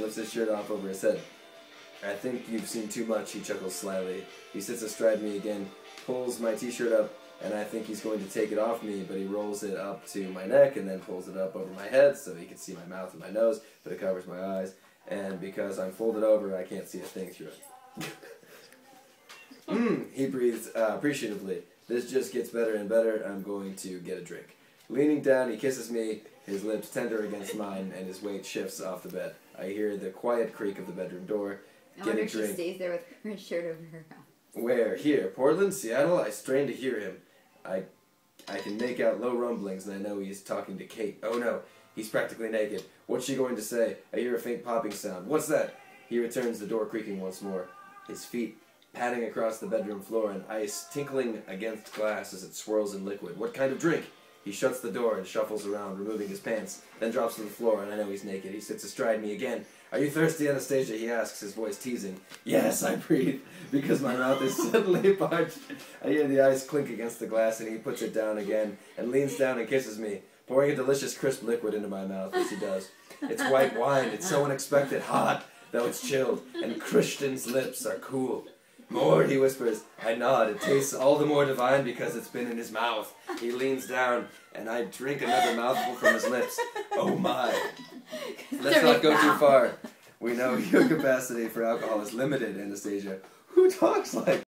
lifts his shirt off over his head. I think you've seen too much, he chuckles slyly. He sits astride me again, pulls my t-shirt up, and I think he's going to take it off me, but he rolls it up to my neck and then pulls it up over my head so he can see my mouth and my nose, but it covers my eyes. And because I'm folded over, I can't see a thing through it. Mmm, he breathes uh, appreciatively. This just gets better and better. I'm going to get a drink. Leaning down, he kisses me, his lips tender against mine, and his weight shifts off the bed. I hear the quiet creak of the bedroom door. I Get wonder a if she drink. stays there with her shirt over her mouth. Where? Here, Portland, Seattle. I strain to hear him. I, I can make out low rumblings, and I know he's talking to Kate. Oh no, he's practically naked. What's she going to say? I hear a faint popping sound. What's that? He returns, the door creaking once more. His feet padding across the bedroom floor, and ice tinkling against glass as it swirls in liquid. What kind of drink? He shuts the door and shuffles around, removing his pants, then drops to the floor, and I know he's naked. He sits astride me again. Are you thirsty, Anastasia? He asks, his voice teasing. Yes, I breathe, because my mouth is suddenly parched. I hear the ice clink against the glass, and he puts it down again, and leans down and kisses me, pouring a delicious crisp liquid into my mouth as he does. It's white wine. It's so unexpected, hot, though it's chilled, and Christian's lips are cool. More, he whispers. I nod. It tastes all the more divine because it's been in his mouth. He leans down, and I drink another mouthful from his lips. Oh my. Let's not go too far. We know your capacity for alcohol is limited, Anastasia. Who talks like